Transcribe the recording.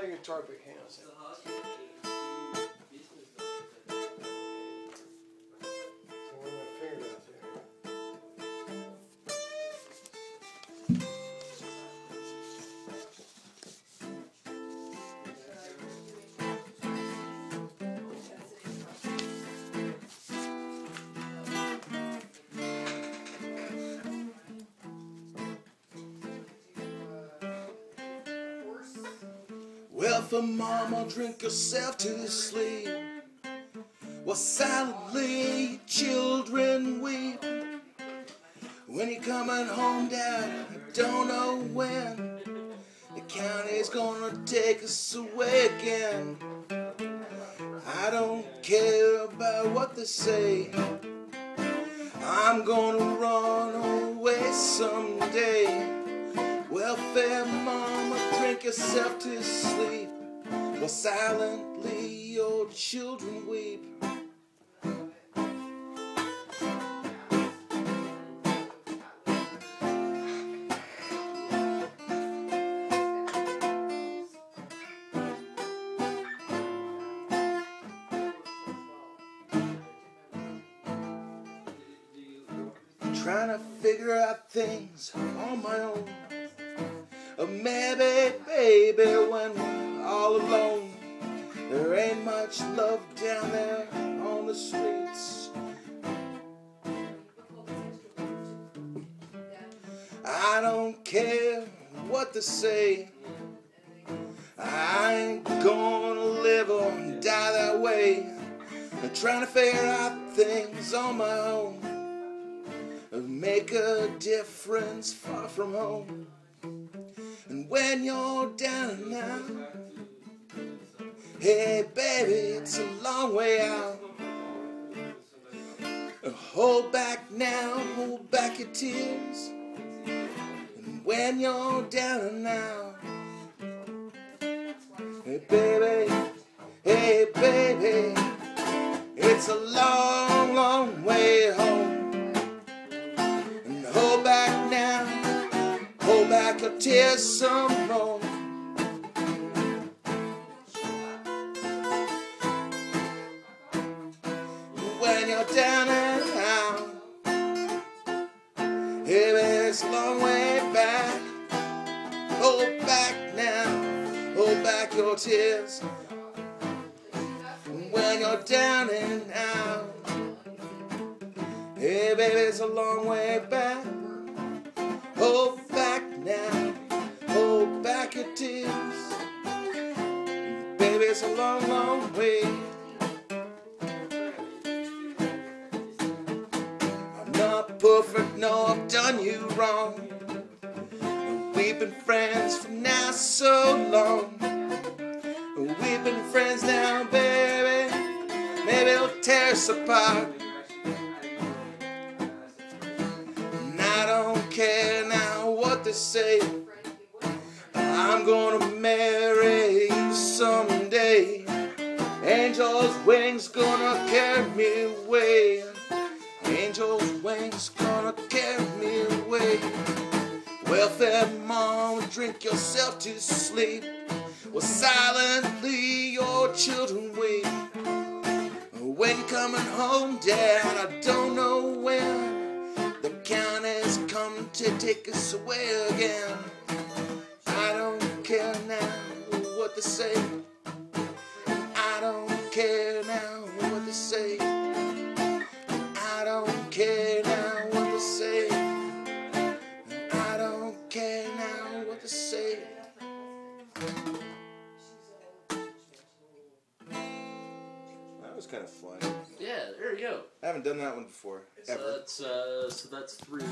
play guitar, but hang on Well, for mama, drink yourself to sleep. While silently children weep. When you're coming home, Dad, I don't know when. The county's gonna take us away again. I don't care about what they say. I'm gonna run away someday. Welfare mama, drink yourself to sleep while silently your children weep. Trying to figure out things on my own. Maybe, baby, when we're all alone, there ain't much love down there on the streets. I don't care what they say. I ain't gonna live or die that way. I'm trying to figure out things on my own. Make a difference far from home. And when you're down and out, hey baby, it's a long way out. Hold back now, hold back your tears. And when you're down and out, hey baby, hey baby, it's a long, long way home. And hold back now, hold back your tears some more. When you're down and out, hey, it's a long way back. Hold back now, hold back your tears. When you're down and out, hey, baby, it's a long way back. Hold back now, hold back your tears. Baby, it's a long, long way. No, I've done you wrong. We've been friends for now so long. We've been friends now, baby. Maybe it'll tear us apart. And I don't care now what they say. I'm gonna marry you someday. Angel's wings gonna carry me away. Angel's wings Welfare mom, drink yourself to sleep. While silently your children weep. When coming home, Dad, I don't know when. The county's come to take us away again. I don't care now what they say. Was kind of fun. Yeah, there you go. I haven't done that one before. So Ever. that's uh, so that's three.